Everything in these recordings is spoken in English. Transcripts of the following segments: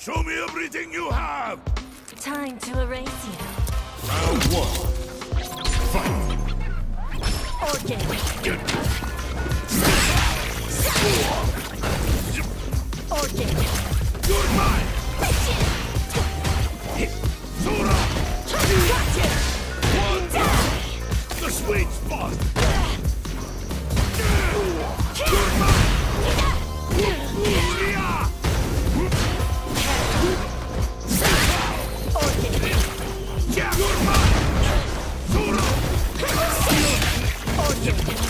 Show me everything you have! Time to erase you. Round one. Fight! Organ. Organ. You're mine! Sora! Gotcha! One! down! The sweet spot! You're mine! Organ.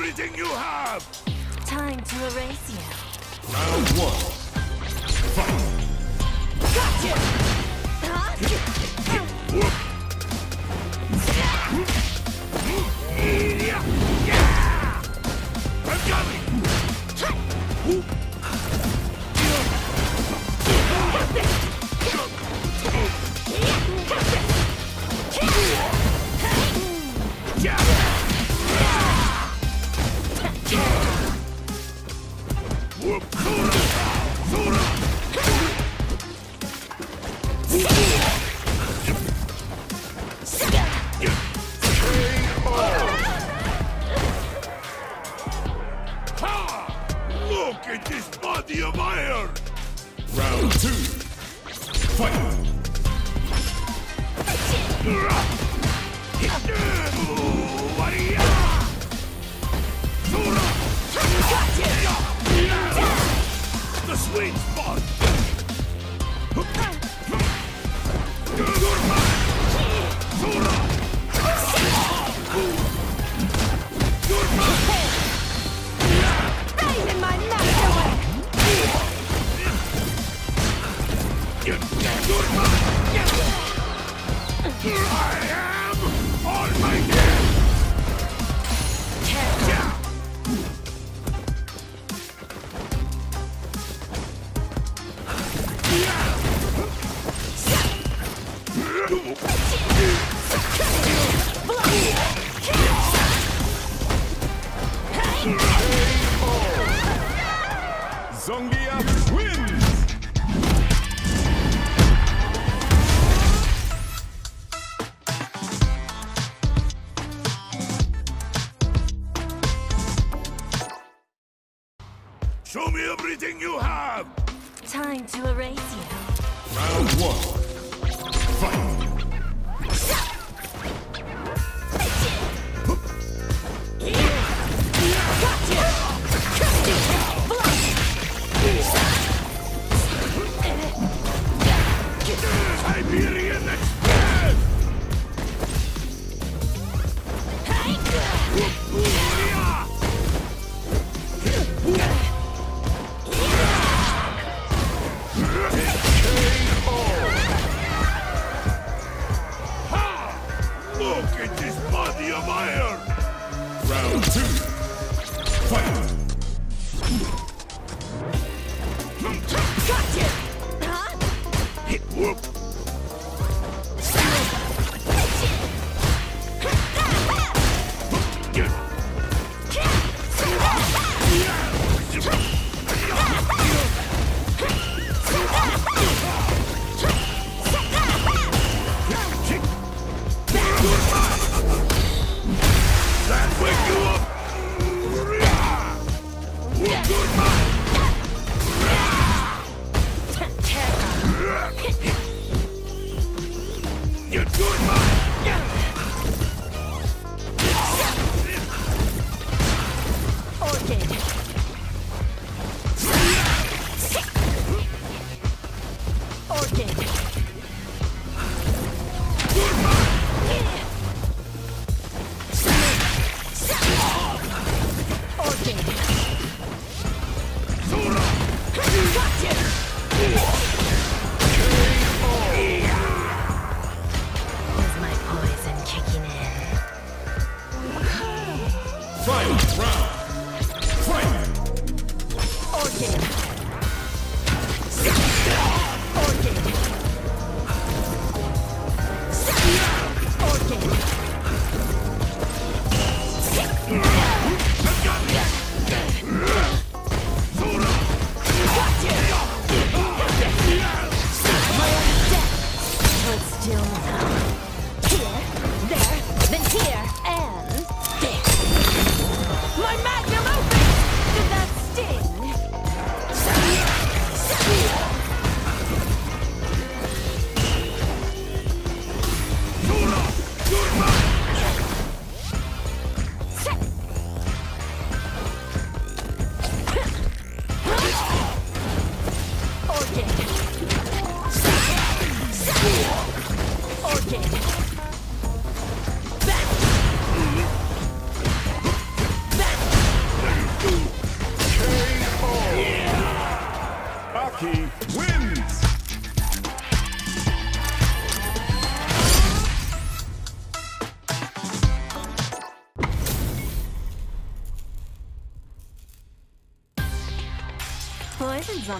everything you have! Time to erase you. Round one. Fight! Gotcha! Show me everything you have! Time to erase you. Round one. Fight! Siberian Whoop.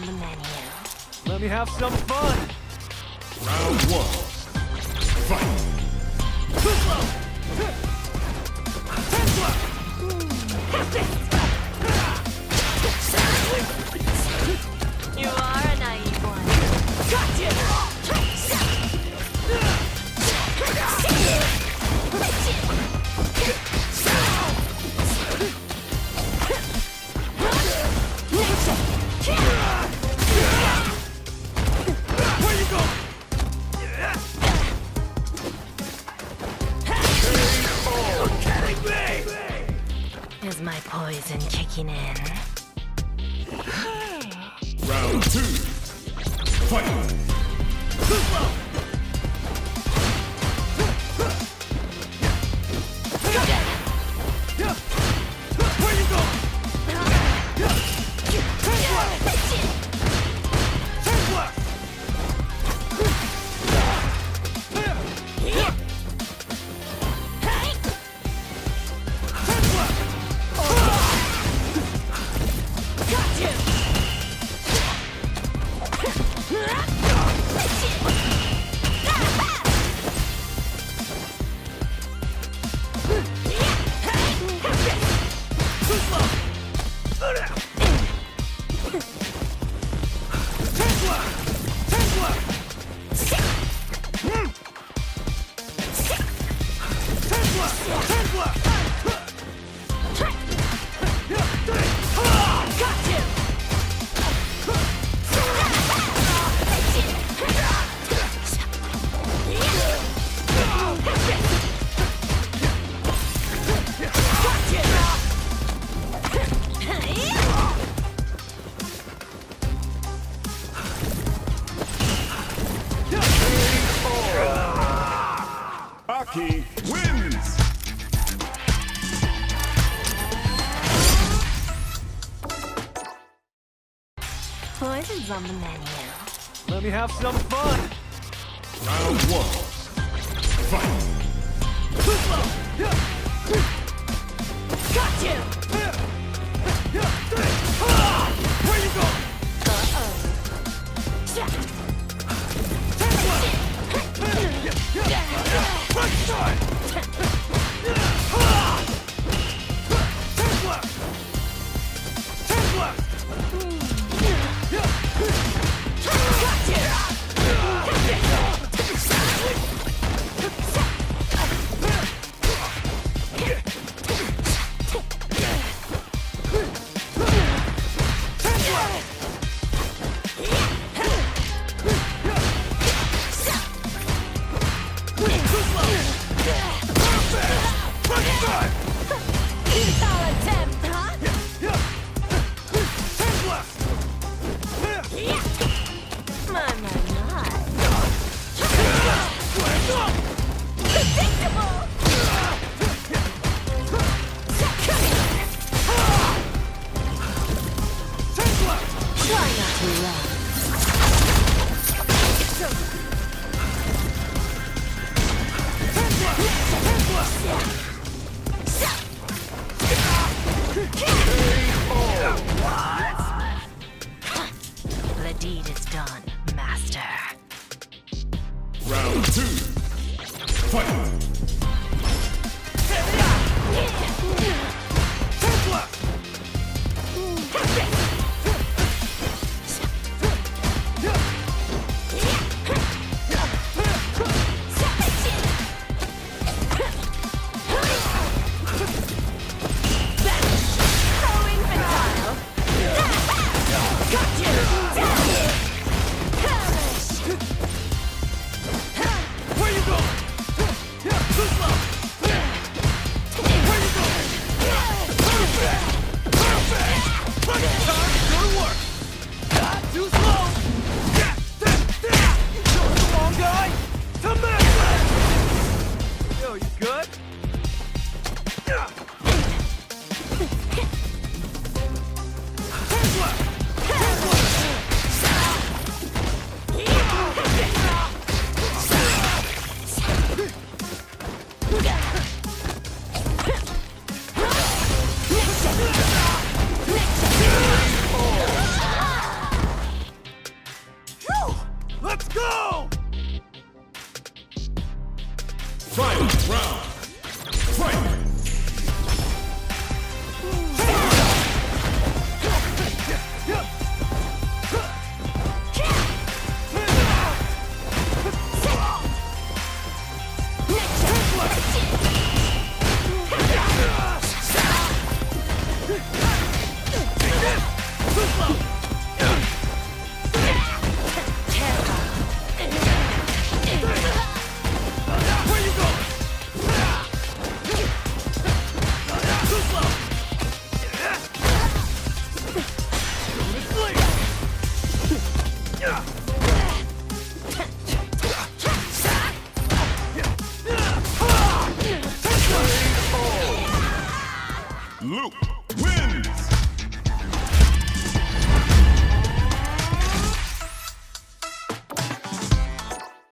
on the menu. Let me have some fun! Round one. Fight! Tesla! Tesla! You are a naive one. Gotcha! taking in. Poison's on the menu. Let me have some fun! Round one. Fight! Got you! Where you going? To laugh.